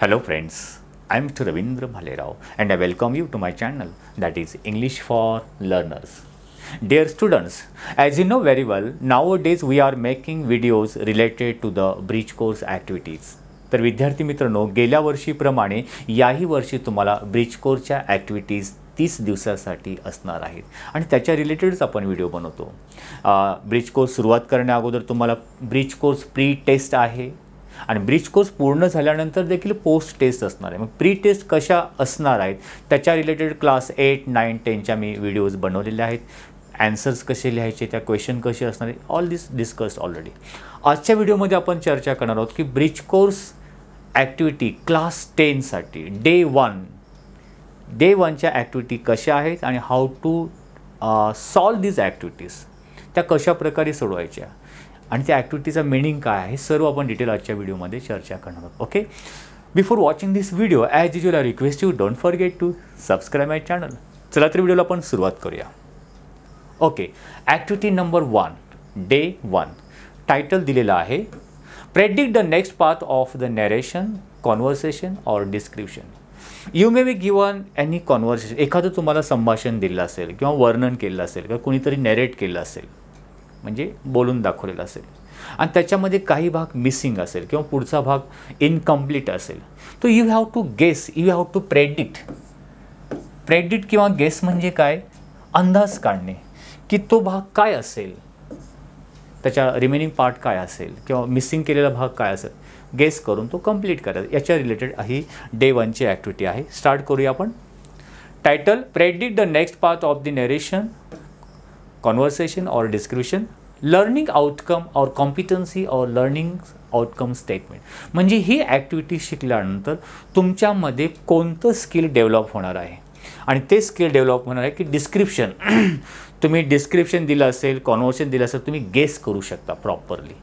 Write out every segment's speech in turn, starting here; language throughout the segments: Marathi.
Hello friends I am to Ravindra Bhalerao and I welcome you to my channel that is English for learners dear students as you know very well now days we are making videos related to the bridge course activities तर विद्यार्थी मित्रांनो गेल्या वर्षीप्रमाणे याही वर्षी तुम्हाला ब्रिज कोर्सच्या ॲक्टिव्हिटीज तीस दिवसासाठी असणार आहेत. आणि त्याच्या रिलेटेडच आपण व्हिडिओ बनवतो. ब्रिज कोर्स सुरुवात करण्याअगोदर तुम्हाला ब्रिज कोर्स प्री टेस्ट आहे. आणि ब्रिज कोर्स पूर्ण झाल्यानंतर देखील पोस्ट टेस्ट असणार आहे. मग प्री टेस्ट कशा असणार आहेत? त्याच्या रिलेटेड क्लास एट नाईन टेनच्या मी व्हिडिओज बनवलेल्या आहेत. ॲन्सर्स कसे लिहायचे त्या क्वेश्चन कसे असणार आहे ऑल दिस डिस्कस ऑलरेडी आजच्या व्हिडिओमध्ये आपण चर्चा करणार आहोत की ब्रिज कोर्स ॲक्टिव्हिटी क्लास टेनसाठी डे वन डे वनच्या ॲक्टिव्हिटी कशा आहेत आणि how to solve these activities त्या कशा प्रकारे सोडवायच्या? आणि त्या ॲक्टिव्हिटीचा मिनिंग काय आहे हे सर्व आपण डिटेल आजच्या व्हिडिओमध्ये चर्चा करणार आहोत okay before watching this video as usual I request you don't forget to subscribe my channel चला तर व्हिडिओला आपण सुरुवात करूया. Okay activity number one day one title दिलेलं आहे predict the next path of the narration conversation or description you may be given any conversation एखादं तुम्हाला संभाषण दिलं असेल किंवा वर्णन केलं असेल किंवा कुणीतरी नॅरेट केलं असेल. म्हणजे बोलून दाखवलेलं असेल. आणि त्याच्यामध्ये काही भाग मिसिंग असेल किंवा पुढचा भाग इनकम्प्लीट असेल. तो you have to guess you have to predict predict किंवा गेस म्हणजे काय? अंदाज काढणे. की तो भाग काय असेल? त्याच्या रिमेनिंग पार्ट काय असेल? किंवा मिसिंग केलेला भाग काय असेल? गेस करून तो कंप्लीट करायचा याच्या रिलेटेड ही डे वनची ॲक्टिव्हिटी आहे. स्टार्ट करूया आपण. Title predict the next part of the narration conversation or description learning outcome or competency or learning outcome statement म्हणजे ही ॲक्टिव्हिटी शिकल्यानंतर तुमच्यामध्ये कोणतं स्किल डेव्हलप होणार आहे? आणि ते स्किल डेव्हलप होणार आहे की डिस्क्रिप्शन तुम्ही डिस्क्रिप्शन दिलं असेल कॉन्व्हर्सेशन दिलं असेल तुम्ही गेस करू शकता प्रॉपरली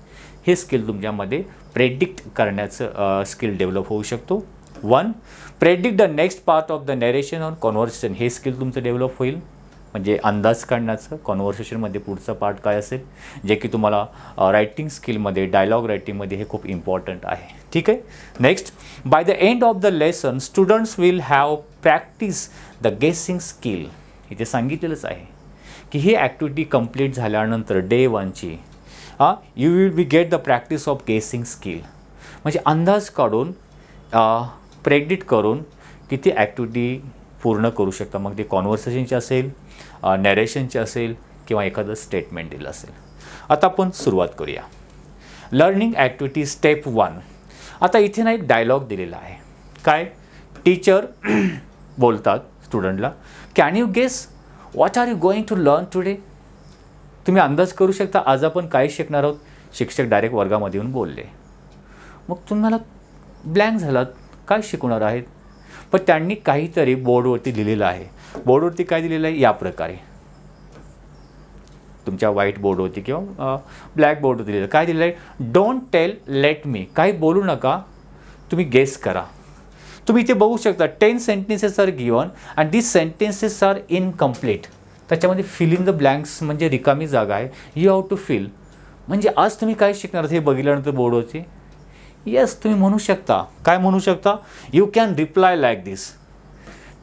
हे स्किल तुमच्यामध्ये प्रेडिक्ट करण्याचं स्किल डेव्हलप होऊ शकतो. One predict the next part of the narration on conversation हे स्किल तुमचं डेव्हलप होईल. म्हणजे अंदाज काढण्याचं कॉन्व्हर्सेशनमध्ये पुढचं पार्ट काय असेल जे की तुम्हाला रायटिंग स्किलमध्ये डायलॉग रायटिंगमध्ये हे खूप इम्पॉर्टंट आहे. ठीक आहे? Next by the end of the lesson students will have practice the guessing skill इथे सांगितलेलंच आहे की ही ॲक्टिव्हिटी कंप्लीट झाल्यानंतर डे वनची हां you will be get the practice of guessing skill म्हणजे अंदाज काढून प्रेडिट करून किती ॲक्टिव्हिटी पूर्ण करू शकता. मग ते कॉन्व्हर्सेशनची असेल नॅरेशनचे असेल किंवा एखादं स्टेटमेंट दिलं असेल. आता आपण सुरुवात करूया. लर्निंग ॲक्टिव्हिटी स्टेप वन आता इथे ना एक डायलॉग दिलेला आहे. काय? टीचर बोलतात स्टुडंटला can you guess what are you going to learn today तुम्ही अंदाज करू शकता आज आपण काय शिकणार आहोत? शिक्षक डायरेक्ट वर्गामध्ये येऊन बोलले. मग तुम्हाला ब्लँक झालात. काय शिकवणार आहेत? पण त्यांनी काहीतरी बोर्डवरती लिहिलेलं आहे. बोर्डवरती काय दिलेलं आहे? या प्रकारे. तुमच्या व्हाईट बोर्डवरती किंवा ब्लॅक बोर्डवरती लिहिलं काय दिलेलं आहे? डोंट टेल लेट मी काही बोलू नका. तुम्ही गेस करा. तुम्ही इथे बघू शकता ten sentences are given and this sentences are incomplete त्याच्यामध्ये फिल इन द ब्लँक्स म्हणजे रिकामी जागा आहे. यू हॅव टू फिल म्हणजे आज तुम्ही काय शिकणार हे बघितल्यानंतर बोर्डवरती? येस तुम्ही म्हणू शकता. काय म्हणू शकता? You can reply like this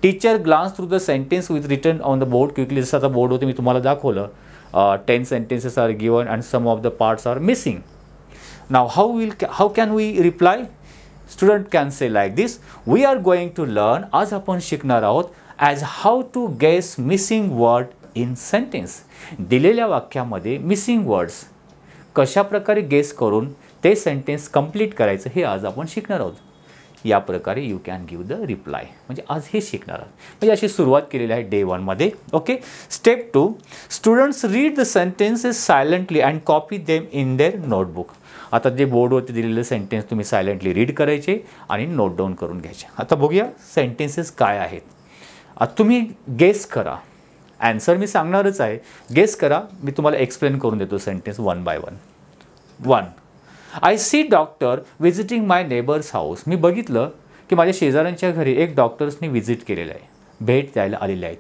teacher glance through the sentence with return on the board quickly जसं आता होतं मी तुम्हाला दाखवलं ten sentences are given and some of the parts are missing now how will how can we reply student can say like this we are going to learn आज आपण शिकणार आहोत as how to guess missing word in sentence दिलेल्या वाक्यामध्ये मिसिंग वर्ड्स कशा प्रकारे गेस करून ते सेंटेन्स कंप्लीट करायचं हे आज आपण शिकणार आहोत. या प्रकारे you can give the reply म्हणजे आज हे शिकणार आहोत. म्हणजे अशी सुरुवात केलेली आहे डे वनमध्ये okay step two students read the sentences silently and copy them in their notebook आता जे बोर्डवरती दिलेले सेंटेन्स तुम्ही सायलेंटली रीड करायचे आणि नोट डाऊन करून घ्यायचे. आता बघूया सेंटेन्सेस काय आहेत. आता तुम्ही गेस करा. ॲन्सर मी सांगणारच आहे. गेस करा. मी तुम्हाला एक्सप्लेन करून देतो sentence one by one one I see doctor visiting my neighbours house मी बघितलं की माझ्या शेजाऱ्यांच्या घरी एक डॉक्टर्सनी व्हिजिट केलेलं आहे. भेट द्यायला आलेले आहेत.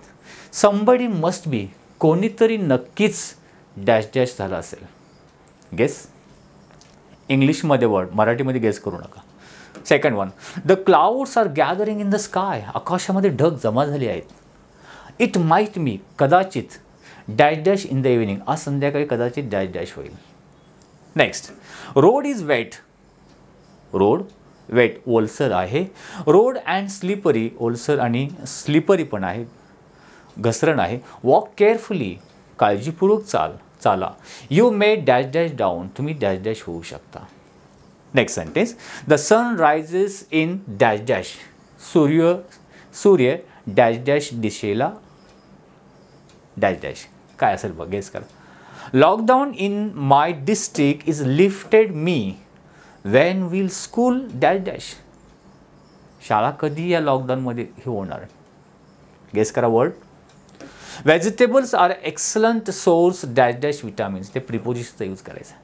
संबडी मस्ट बी कोणीतरी नक्कीच डॅश डॅश झाला असेल. गेस इंग्लिशमध्ये वर्ड मराठीमध्ये गेस करू नका. Second one the clouds are gathering in the sky आकाशामध्ये ढग जमा झाले आहेत. इट माईट मी कदाचित dash dash in the evening आज संध्याकाळी कदाचित डॅश डॅश होईल. Next road is wet road wet ओलसर आहे. रोड अँड स्लिपरी ओलसर आणि स्लिपरी पण आहे. घसरण आहे. वॉक केअरफुली काळजीपूर्वक चाल चाला. You may dash dash down तुम्ही डॅश डॅश होऊ शकता. Next sentence the sun rises in dash dash सूर्य सूर्य डॅश डॅश दिशेला डॅश डॅश काय असेल बघ गेस करा. Lockdown in my district is lifted me When will school dash dash शाळा कधी या लॉकडाऊनमध्ये हे होणार? गेस करा word vegetables are excellent source dash dash vitamins ते प्रिपोजिशनचा यूज करायचा.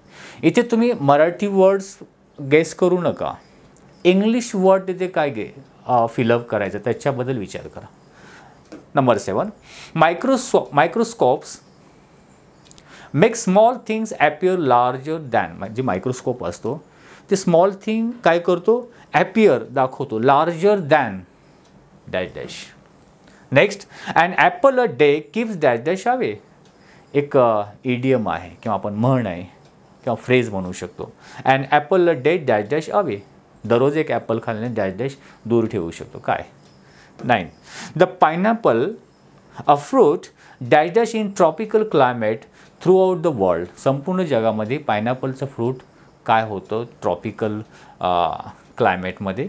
इथे तुम्ही मराठी वर्ड्स गेस करू नका. इंग्लिश वर्ड तिथे काय गे फिलअप करायचं? त्याच्याबद्दल विचार करा. Number seven microscope microscopes make small things appear larger than म्हणजे मायक्रोस्कोप असतो ते स्मॉल थिंग काय करतो? ॲपियर दाखवतो. Larger than dash dash next and apple a day keeps dash dash away एक uh, इडियम आहे किंवा आपण म्हण आहे किंवा फ्रेज म्हणू शकतो. And apple a day dash dash away दररोज एक ॲपल खाल्ल्याने डॅश डॅश दूर ठेवू शकतो. काय? Nine the pineapple a fruit dash dash in tropical climate throughout the world संपूर्ण जगामध्ये पायनॅपलचं फ्रूट काय होतं? Tropical क्लायमेटमध्ये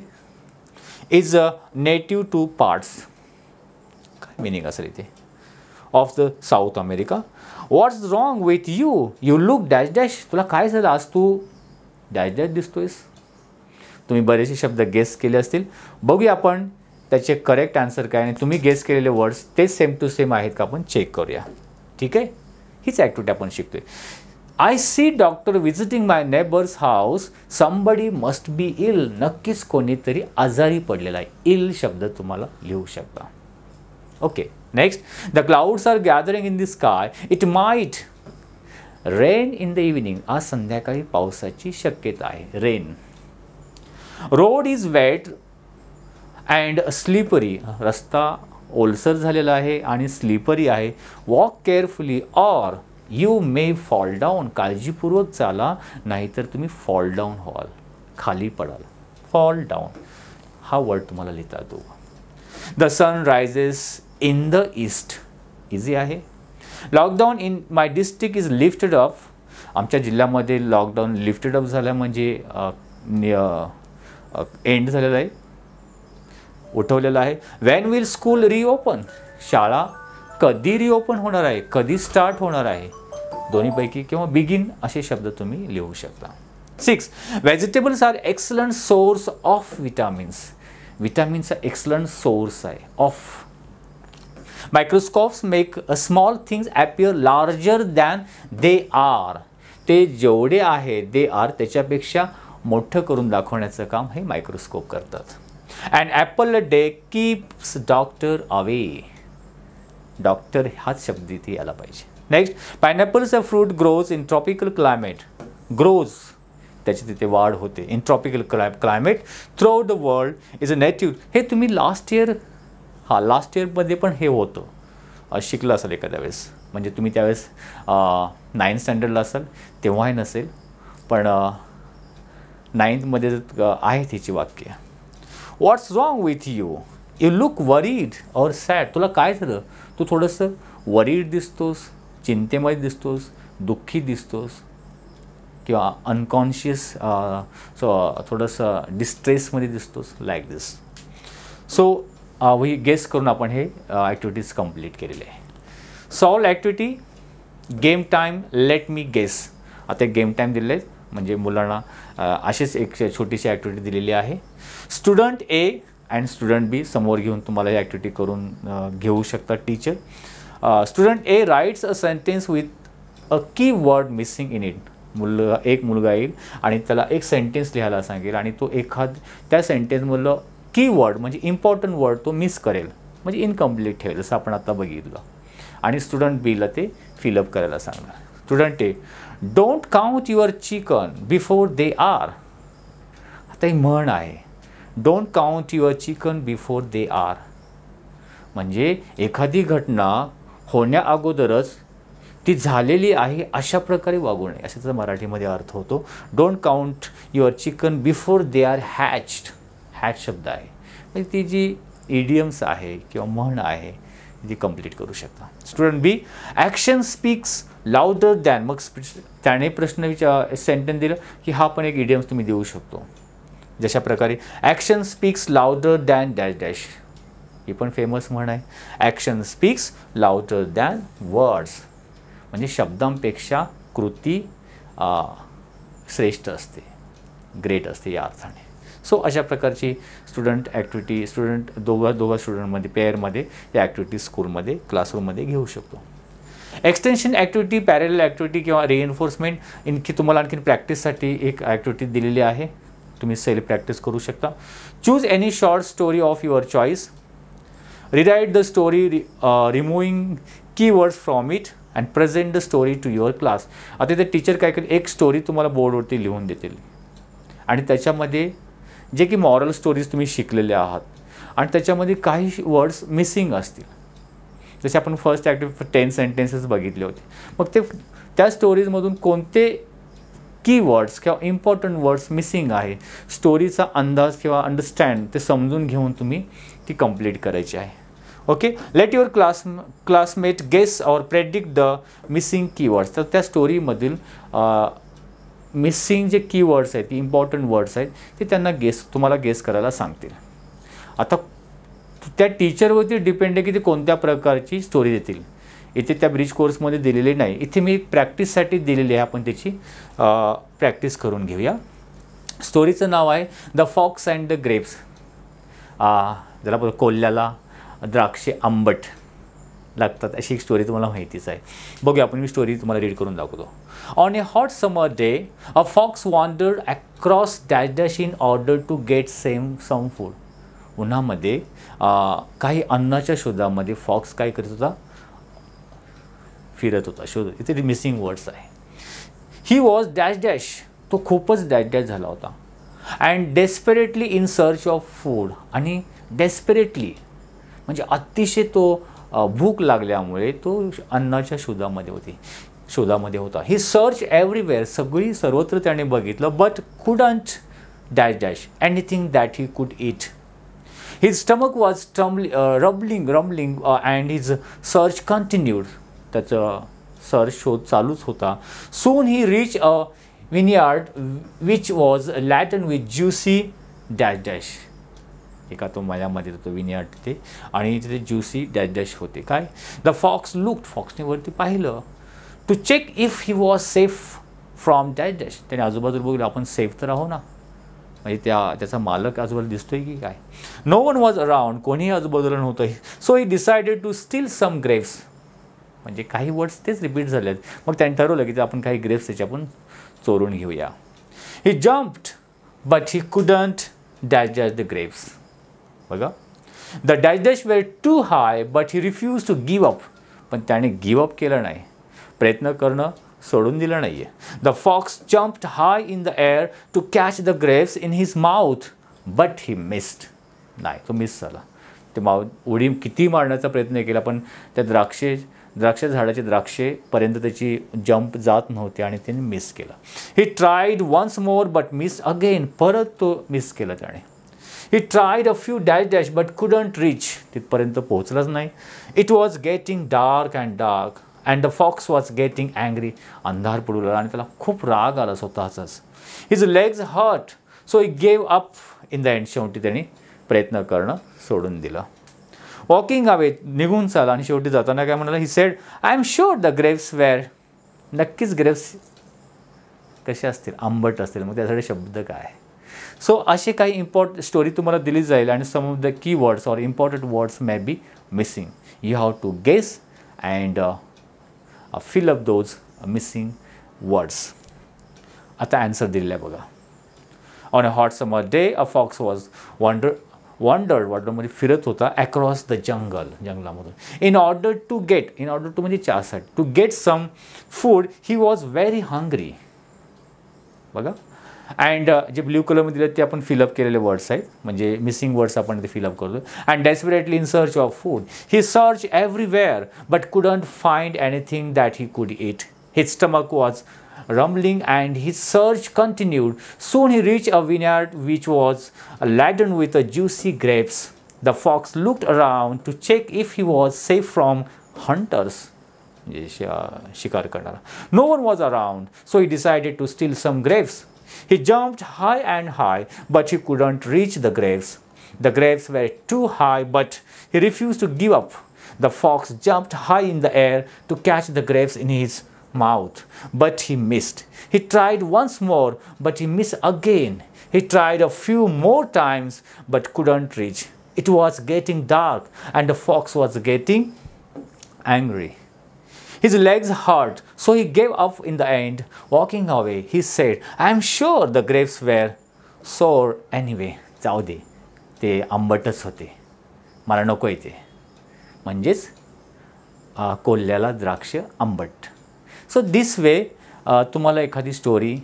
is a native to parts काय मिनिंग असेल इथे? Of the South America what's wrong with you you look dash dash तुला काय झालं आज तू? डॅश डॅश दिसतोयस. तुम्ही बरेचसे शब्द गेस केले असतील. बघूया आपण त्याचे करेक्ट आन्सर काय आणि तुम्ही गेस केलेले वर्ड्स तेच सेम टू सेम आहेत का आपण चेक करूया. ठीक आहे? हीच ॲक्टिव्हिटी आपण शिकतो आहे I see doctor visiting my neighbours house somebody must be ill नक्कीच कोणीतरी आजारी पडलेला आहे. इल शब्द तुम्हाला लिहू शकता. Okay next the clouds are gathering in the sky it might rain in the evening आज संध्याकाळी पावसाची शक्यता आहे. Rain road is wet and slippery रस्ता ओलसर झालेलं आहे आणि स्लिपरी आहे. Walk carefully or you may fall down काळजीपूर्वक चाला नाहीतर तुम्ही फॉल डाऊन व्हाल. खाली पडाल. फॉल डाऊन हा वर्ड तुम्हाला लिहिता येतो. The sun rises in the east easy आहे. Lockdown in my district is lifted up आमच्या जिल्ह्यामध्ये लॉकडाऊन लिफ्टेड अप झालं म्हणजे एंड झालेलं आहे. उठवलेलं आहे. वॅन विल स्कूल रिओपन शाळा कधी रिओपन होणार आहे? कधी स्टार्ट होणार आहे? दोन्हीपैकी किंवा बिगिन असे शब्द तुम्ही लिहू शकता. Six vegetables are excellent source of vitamins विटामिन्सचा excellent source आहे. Of microscopes make small things appear larger than they are ते जेवढे आहे दे आर त्याच्यापेक्षा मोठं करून दाखवण्याचं काम हे मायक्रोस्कोप करतात. And apple day keeps doctor away doctor हाच शब्द इथे यायला पाहिजे. Next pineapples a fruit grows in tropical climate grows त्याची तिथे वाढ होते. In tropical climate climate throughout the world is a native हे तुम्ही लास्ट इयर हा लास्ट इयरमध्ये पण हे होतं. शिकलं असेल एखाद्या वेळेस. म्हणजे तुम्ही त्यावेळेस नाईन्थ स्टँडर्डला असाल तेव्हाही नसेल. पण नाईन्थमध्ये आहे तिची वाक्य. What's wrong with you you look worried और सॅड तुला काय झालं? तू थोडंसं वरीड दिसतोस चिंतेमध्ये दिसतोस दुःखी दिसतोस किंवा अनकॉन्शियस सो uh, थोडंसं डिस्ट्रेसमध्ये दिसतोस लाईक दिस सो वही गेस करून आपण हे uh, ॲक्टिव्हिटीज कंप्लीट केलेले आहे. Solve activity game time let me guess आता गेम टाईम दिले म्हणजे मुलांना अशीच एक छोटीशी ॲक्टिव्हिटी दिलेली आहे. Student A and student B समोर घेऊन तुम्हाला ही ॲक्टिव्हिटी करून घेऊ शकता teacher student A writes a sentence with a key word missing in it मुलं एक मुलगा येईल आणि त्याला एक सेंटेन्स लिहायला सांगेल आणि तो एखाद त्या सेंटेन्समधलं की वर्ड म्हणजे इम्पॉर्टंट वर्ड तो मिस करेल. म्हणजे इनकम्प्लीट ठेवेल जसं आपण आता बघितलं. आणि स्टुडंट बीला ते फिलअप करायला सांगणार. Student A don't count your chicken before they are आता ही म्हण आहे. Don't count your chicken before they are म्हणजे एखादी घटना होण्या अगोदरच ती झालेली आहे अशा प्रकारे वागू नये. अशाचा मराठीमध्ये अर्थ होतो. Don't count your chicken before they are hatched hatch शब्द आहे. म्हणजे ती जी इडियम्स आहे किंवा म्हण आहे ती कंप्लीट करू शकता. Student B action speaks louder than मग त्याने प्रश्न विचार सेंटेन्स दिलं की हा पण एक इडियम्स तुम्ही देऊ शकतो. जशा प्रकारे action speaks louder than dash dash ही पण फेमस म्हण आहे. Action speaks louder than words म्हणजे शब्दांपेक्षा कृती श्रेष्ठ असते. ग्रेट असते या अर्थाने. सो अशा प्रकारची स्टुडंट ॲक्टिव्हिटी स्टुडंट दोघा दोघा स्टुडंटमध्ये पेअरमध्ये या ॲक्टिव्हिटी स्कूलमध्ये क्लासरूममध्ये घेऊ शकतो. एक्सटेन्शन ॲक्टिव्हिटी पॅरेल ॲक्टिव्हिटी किंवा रिएन्फोर्समेंट इनकी तुम्हाला आणखीन प्रॅक्टिससाठी एक ॲक्टिव्हिटी दिलेली आहे. तुम्ही सेल्फ प्रॅक्टिस करू शकता. Choose any short story of your choice rewrite the story removing key words from it and present the story to your class आता ते टीचर काय करेल? एक स्टोरी तुम्हाला बोर्डवरती लिहून देतील. आणि त्याच्यामध्ये जे की मॉरल स्टोरीज तुम्ही शिकलेले आहात. आणि त्याच्यामध्ये काही वर्ड्स मिसिंग असतील. जसे आपण फ़र्स्ट ॲक्टिव्ह टेन सेंटेन्सेस बघितले होते. मग ते त्या की वर्ड्स किंवा इम्पॉर्टंट वर्ड्स मिसिंग आहे? स्टोरीचा अंदाज किंवा अंडरस्टँड ते समजून घेऊन तुम्ही ती कंप्लीट करायची आहे. Okay let your class classmate guess or predict the missing keywords तर त्या स्टोरीमधील मिसिंग जे कीवर्ड्स आहेत इम्पॉर्टंट वर्ड्स आहेत, ते गेस तुम्हाला गेस करायला सांगतील. आता त्या टीचरवरती डिपेंड आहे की ते कोणत्या प्रकारची स्टोरी देतील. इथे त्या ब्रिज कोर्समध्ये दिलेली नाही. इथे मी प्रॅक्टिससाठी दिलेली आहे आपण त्याची प्रॅक्टिस करून घेऊया. स्टोरीचं नाव आहे the fox and the grapes ज्याला बोल कोल्ह्याला द्राक्षे आंबट लागतात अशी एक स्टोरी तुम्हाला माहितीच आहे. बघूया आपण मी स्टोरी तुम्हाला रीड करून दाखवतो. On a hot summer day a fox wandered across dash dash in order to get same some food उन्हामध्ये काही अन्नाच्या शोधामध्ये फॉक्स काय करत होता? फिरत होता. शोध. इथे मिसिंग वर्ड्स आहे. ही वॉज डॅश डॅश तो खूपच डॅश डॅश झाला होता. And desperately in search of food आणि डेस्परेटली म्हणजे अतिशय तो भूक लागल्यामुळे तो अन्नाच्या शोधामध्ये होती. शोधामध्ये होता. ही सर्च एव्हरीवेअर सगळी सर्वत्र त्याने बघितलं. But couldn't dash dash anything that he could eat His stomach was tumbling, uh, rumbling, रबलिंग uh, and his search continued त्याचं सर्च शोध चालूच होता. सून ही reach a vineyard which was laden with juicy dash dash एका तो माझ्यामध्ये तो विनियार्ड तिथे आणि तिथे ज्युसी डॅश डॅश होते. काय? द फॉक्स लुक फॉक्सने वरती पाहिलं. To check if he was safe from dash dash त्याने आजूबाजूला बघितलं आपण सेफ तर आहो ना. म्हणजे त्या त्याचा मालक आजूबाजूला दिसतोय की काय? नो वन वॉज अराउंड कोणीही आजूबाजूला नव्हतं. So he decided to steal some grapes म्हणजे काही वर्ड्स तेच रिपीट झाले आहेत मग त्यांनी ठरवलं की ते आपण काही ग्रेप्स त्याच्या आपण चोरून घेऊया. He jumped but he couldn't dash dash the grapes बघा. The dash dash were too high but he refuse to give up पण त्याने गिव अप केलं नाही. प्रयत्न करणं सोडून दिलं नाही आहे the fox jumped high in the air to catch the grapes in his mouth but he missed नाही तो मिस झाला. ते माउथ उडी किती मारण्याचा प्रयत्न केला पण त्या द्राक्षे द्राक्ष झाडाचे द्राक्षेपर्यंत त्याची जंप जात नव्हती आणि त्याने मिस केलं. He tried once more but miss again परत तो मिस केला त्याने. He tried a few dash dash but couldn't reach तिथपर्यंत पोहोचलाच नाही. It was getting dark and dark and the fox was getting angry अंधार पडू लागला आणि त्याला खूप राग आला स्वतःचाच his legs hurt so he gave up in the end शेवटी त्यांनी प्रयत्न करणं सोडून दिलं वॉकिंग हवे निघून चाला आणि शेवटी जाताना काय म्हणाला he said I am sure the grapes were नक्कीच ग्रेव्स कसे असतील आंबट असतील मग त्यासाठी शब्द काय सो असे काही इम्पॉर्ट स्टोरी तुम्हाला दिली जाईल आणि some of the key words or important words may be missing you have to guess and fill up those missing words आता ॲन्सर दिलेला आहे बघा. On a hot summer day a fox was wander wandered वॉन्डरमध्ये फिरत होता across the jungle जंगलामधून. In order to get in order to म्हणजे चारसाठी to get some food he was very hungry बघा. अँड जे ब्ल्यू कलरमध्ये दिले ते आपण फिलअप केलेले वर्ड्स आहेत म्हणजे मिसिंग वर्ड्स आपण ते फिलअप करतो and desperately in search of food he search everywhere but couldn't find anything that he could eat his stomach was rumbling and his search continued. Soon he reached a vineyard which was laden with juicy grapes. The fox looked around to check if he was safe from hunters. शिकार करणारा no one was around so he decided to steal He jumped high and high, but he couldn't reach the grapes. The grapes were too high, but he refused to give up. The fox jumped high in the air to catch the grapes in his mouth, but he missed. He tried once more, but he missed again. He tried a few more times, but couldn't reach. It was getting dark, and the fox was getting angry. His legs hurt, so he gave up in the end. Walking away, he said, I am sure the grapes were sore anyway. जाऊ दे. ते आंबटच होते. मला नको आहे ते. म्हणजेच कोल्ह्याला द्राक्ष आंबट. सो दिस वे तुम्हाला एखादी स्टोरी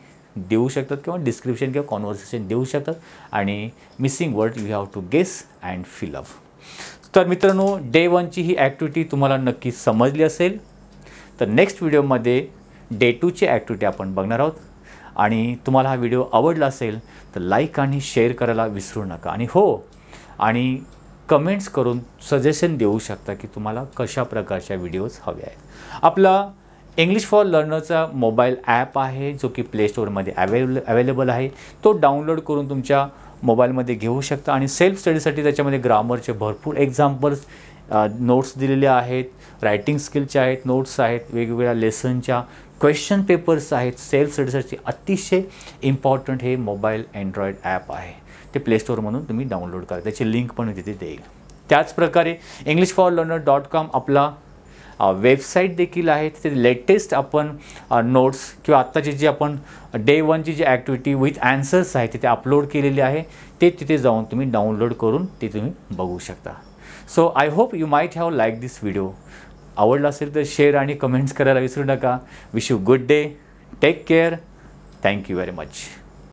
देऊ शकतात किंवा डिस्क्रिप्शन किंवा कॉन्व्हर्सेशन देऊ शकतात आणि missing word you have to guess and fill up तर मित्रांनो डे वनची ही ॲक्टिव्हिटी तुम्हाला नक्की समजली असेल. तर नेक्स्ट व्हिडिओमध्ये डे टूची ॲक्टिव्हिटी आपण बघणार आहोत. आणि तुम्हाला हा व्हिडिओ आवडला असेल तर लाईक आणि शेअर करायला विसरू नका. आणि हो आणि कमेंट्स करून सजेशन देऊ शकता की तुम्हाला कशा प्रकारच्या व्हिडिओज हवे आहेत. आपला इंग्लिश फॉर लर्नरचा मोबाईल ॲप आहे जो की प्ले स्टोअरमध्ये अवेलेबल अवेलेबल आहे. तो डाउनलोड करून तुमच्या मोबाईलमध्ये घेऊ शकता. आणि सेल्फ स्टडीसाठी त्याच्यामध्ये ग्रामरचे भरपूर एक्झाम्पल्स नोट्स दिलेले आहेत रायटिंग स्किलचे आहेत नोट्स आहेत वेगवेगळ्या लेसनच्या क्वेश्चन पेपर्स आहेत. सेल्फ स्टडीसाठी अतिशय इम्पॉर्टंट हे मोबाईल अँड्रॉइड ॲप आहे. ते प्लेस्टोरमधून तुम्ही डाउनलोड करा. त्याची लिंक पण तिथे देईल. त्याचप्रकारे English for learner dot com आपला वेबसाईट देखील आहे. तिथे लेटेस्ट आपण नोट्स किंवा आत्ताची जी आपण डे वनची जी ॲक्टिव्हिटी विथ ॲन्सर्स आहे तिथे अपलोड केलेली आहे. ते तिथे जाऊन तुम्ही डाउनलोड करून ते तुम्ही बघू शकता. So I hope you might have like this video आवडला असेल तर शेअर आणि कमेंट्स करायला विसरू नका. Wish you good day take care thank you very much